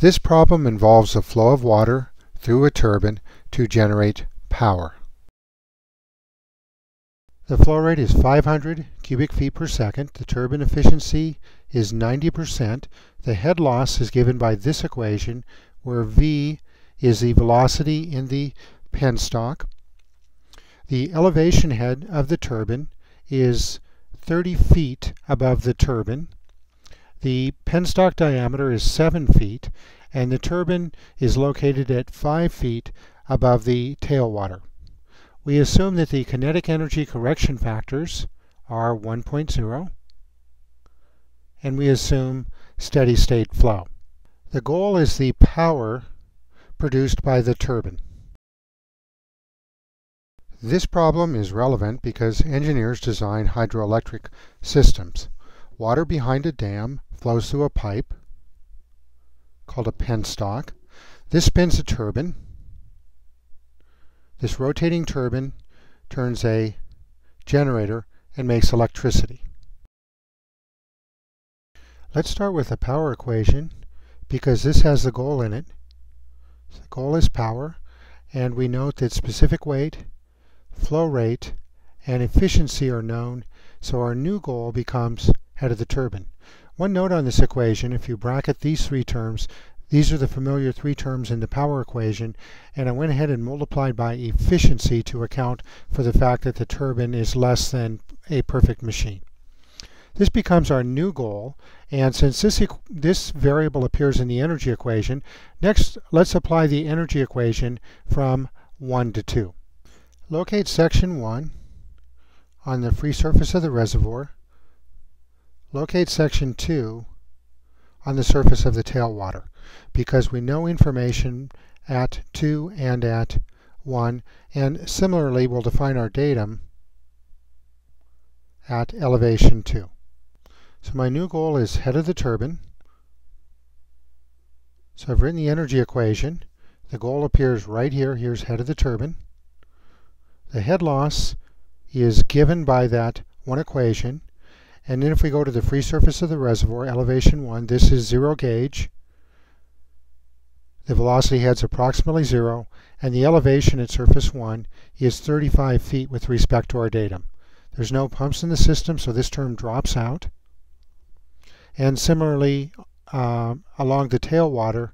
This problem involves the flow of water through a turbine to generate power. The flow rate is 500 cubic feet per second. The turbine efficiency is 90%. The head loss is given by this equation where V is the velocity in the penstock. The elevation head of the turbine is 30 feet above the turbine. The penstock diameter is 7 feet and the turbine is located at 5 feet above the tailwater. We assume that the kinetic energy correction factors are 1.0 and we assume steady state flow. The goal is the power produced by the turbine. This problem is relevant because engineers design hydroelectric systems. Water behind a dam flows through a pipe called a penstock. This spins a turbine this rotating turbine turns a generator and makes electricity. Let's start with the power equation because this has the goal in it. The goal is power and we note that specific weight, flow rate, and efficiency are known so our new goal becomes head of the turbine. One note on this equation, if you bracket these three terms, these are the familiar three terms in the power equation, and I went ahead and multiplied by efficiency to account for the fact that the turbine is less than a perfect machine. This becomes our new goal, and since this, this variable appears in the energy equation, next let's apply the energy equation from 1 to 2. Locate section 1 on the free surface of the reservoir. Locate section 2 on the surface of the tailwater because we know information at 2 and at 1 and similarly we'll define our datum at elevation 2. So my new goal is head of the turbine. So I've written the energy equation. The goal appears right here. Here's head of the turbine. The head loss is given by that one equation. And then if we go to the free surface of the reservoir, elevation 1, this is zero gauge. The velocity head's approximately zero, and the elevation at surface 1 is 35 feet with respect to our datum. There's no pumps in the system, so this term drops out. And similarly, uh, along the tailwater,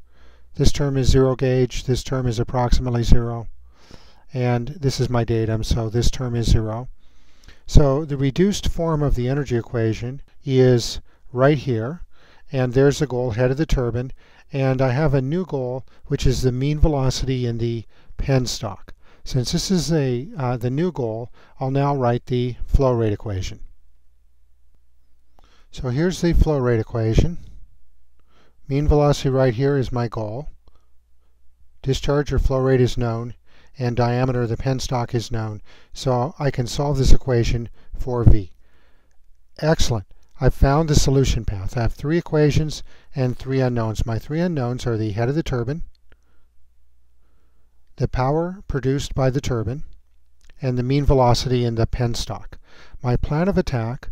this term is zero gauge, this term is approximately zero, and this is my datum, so this term is zero. So the reduced form of the energy equation is right here, and there's the goal head of the turbine, and I have a new goal which is the mean velocity in the penstock. Since this is a, uh, the new goal, I'll now write the flow rate equation. So here's the flow rate equation. Mean velocity right here is my goal. Discharge or flow rate is known and diameter of the penstock is known. So I can solve this equation for V. Excellent. I've found the solution path. I have three equations and three unknowns. My three unknowns are the head of the turbine, the power produced by the turbine, and the mean velocity in the penstock. My plan of attack,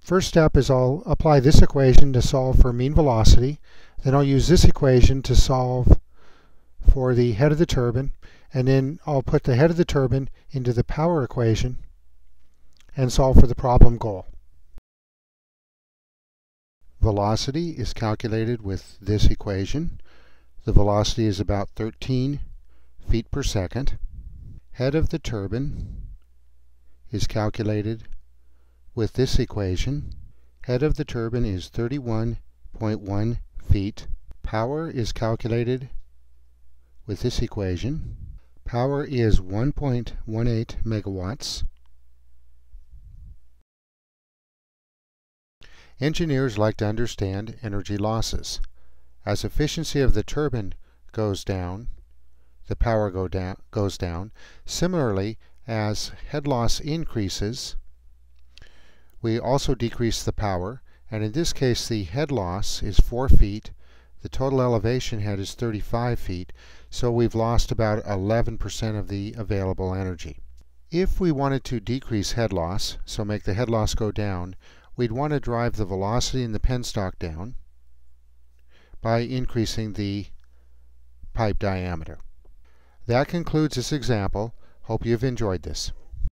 first step is I'll apply this equation to solve for mean velocity. Then I'll use this equation to solve for the head of the turbine. And then I'll put the head of the turbine into the power equation and solve for the problem goal. Velocity is calculated with this equation. The velocity is about 13 feet per second. Head of the turbine is calculated with this equation. Head of the turbine is 31.1 feet. Power is calculated with this equation. Power is 1.18 megawatts. Engineers like to understand energy losses. As efficiency of the turbine goes down, the power go down, goes down. Similarly, as head loss increases, we also decrease the power, and in this case the head loss is 4 feet, the total elevation head is 35 feet, so we've lost about 11% of the available energy. If we wanted to decrease head loss, so make the head loss go down, we'd want to drive the velocity in the penstock down. by increasing the pipe diameter. That concludes this example. Hope you've enjoyed this.